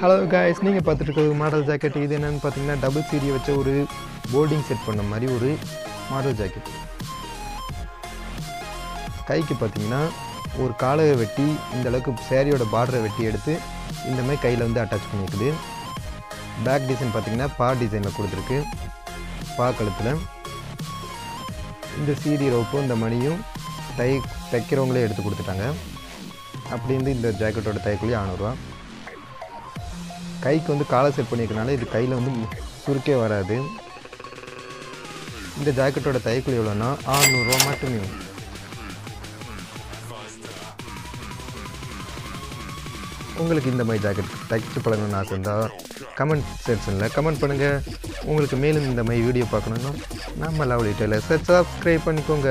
Hello guys நீங்கள் பார்த்துட்டு இருக்கிறது மாடல் ஜாக்கெட் இது என்னென்னு பார்த்தீங்கன்னா டபுள் சீரியை வச்ச ஒரு போர்டிங் செட் பண்ண மாதிரி ஒரு மாடல் ஜாக்கெட் கைக்கு பார்த்தீங்கன்னா ஒரு காலரை வெட்டி இந்த அளவுக்கு சேரீயோட பார்டரை வெட்டி எடுத்து இந்த மாதிரி கையில் வந்து அட்டாச் பண்ணியிருக்குது பேக் டிசைன் பார்த்தீங்கன்னா பா டிசைனில் கொடுத்துருக்கு. பா கழுத்தில். இந்த சீரி ரோப்பும் இந்த மணியும் தை தைக்கிறவங்களே எடுத்து கொடுத்துட்டாங்க. அப்படி இருந்து இந்த ஜாக்கெட்டோட தைக்குள்ளேயே ஆணுறுவா கைக்கு வந்து காலை செட் பண்ணியிருக்கனால இது கையில் வந்து சுருக்கே வராது. இந்த ஜாக்கெட்டோட தைக்குள் எவ்வளோன்னா ஆறுநூறுவா மட்டுமே. உங்களுக்கு இந்த மாதிரி ஜாக்கெட் தைச்சு பழகணும்னு ஆசை இருந்தால் கமெண்ட் செக்ஷனில் கமெண்ட் பண்ணுங்கள் உங்களுக்கு மேலும் இந்த மாதிரி வீடியோ பார்க்கணுன்னா நம்ம லவ்லி டெய்லர் சப்ஸ்கிரைப் பண்ணிக்கோங்க.